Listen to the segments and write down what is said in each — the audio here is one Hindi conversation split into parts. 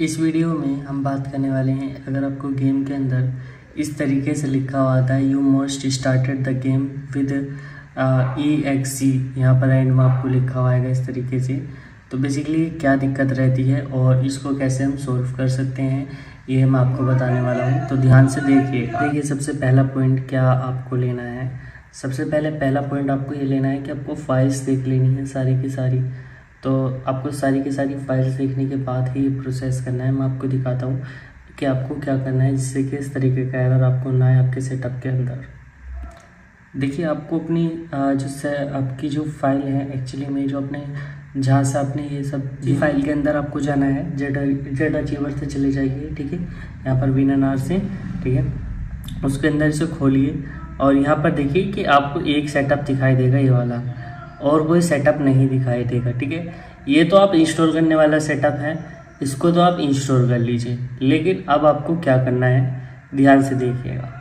इस वीडियो में हम बात करने वाले हैं, अगर आपको गेम के अंदर इस तरीके से लिखा हुआ आता है you most started the game with E X C यहाँ पर एंड में आपको लिखा हुआ आएगा इस तरीके से। तो बेसिकली क्या दिक्कत रहती है और इसको कैसे हम सोल्व कर सकते हैं, ये मैं आपको बताने वाला हूँ। तो ध्यान से देखिए। देखिए, सबसे पहला पॉइंट क्या आपको लेना है? सबसे पहले, पहला पॉइंट आपको ये लेना है कि आपको फाइल्स देख लेनी है सारी की सारी। तो आपको सारी की सारी फाइल्स देखने के बाद ही प्रोसेस करना है। मैं आपको दिखाता हूँ कि आपको क्या करना है जिससे कि इस तरीके का एरर आपको ना है आपके सेटअप के अंदर। देखिए आपको अपनी जो से आपकी जो फ़ाइल है एक्चुअली में जो अपने जहाँ से आपने ये सब फ़ाइल के अंदर आपको जाना है जेड जेड अचीवर से चले जाइए ठीक है? यहाँ पर वीन आर से ठीक है? उसके अंदर इसे खोलिए और यहाँ पर देखिए कि आपको एक सेटअप दिखाई देगा ये वाला। और कोई सेटअप नहीं दिखाई देगा ठीक है? ये तो आप इंस्टॉल करने वाला सेटअप है इसको तो आप इंस्टॉल कर लीजिए। लेकिन अब आपको क्या करना है ध्यान से देखिएगा।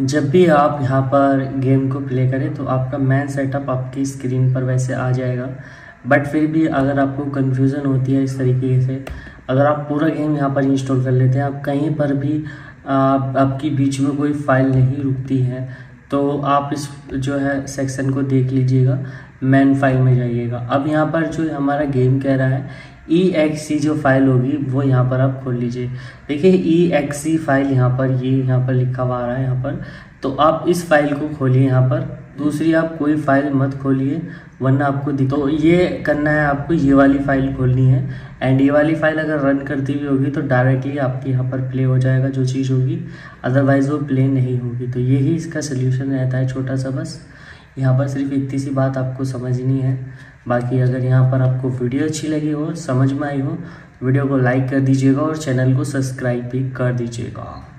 जब भी आप यहाँ पर गेम को प्ले करें तो आपका मैन सेटअप आपकी स्क्रीन पर वैसे आ जाएगा। बट फिर भी अगर आपको कन्फ्यूज़न होती है इस तरीके से अगर आप पूरा गेम यहाँ पर इंस्टॉल कर लेते हैं आप कहीं पर भी आप, आपकी बीच में कोई फ़ाइल नहीं रुकती है। तो आप इस जो है सेक्शन को देख लीजिएगा। मैन फ़ाइल में जाइएगा। अब यहाँ पर जो हमारा गेम कह रहा है ई एक्स सी जो फ़ाइल होगी, वो यहाँ पर आप खोल लीजिए। देखिए ई एक्स सी फ़ाइल यहाँ पर, ये यह यहाँ पर लिखा हुआ आ रहा है यहाँ पर। तो आप इस फ़ाइल को खोलिए यहाँ पर। दूसरी आप कोई फ़ाइल मत खोलिए, वरना आपको तो ये करना है आपको, ये वाली फ़ाइल खोलनी है एंड ये वाली फ़ाइल अगर रन करती हुई होगी तो डायरेक्टली आपके यहाँ पर प्ले हो जाएगा जो चीज़ होगी अदरवाइज़ वो प्ले नहीं होगी। तो यही इसका सोल्यूशन रहता है छोटा सा बस। यहाँ पर सिर्फ़ इतनी सी बात आपको समझनी है। बाकी अगर यहाँ पर आपको वीडियो अच्छी लगी हो, समझ में आई हो वीडियो को लाइक कर दीजिएगा और चैनल को सब्सक्राइब भी कर दीजिएगा।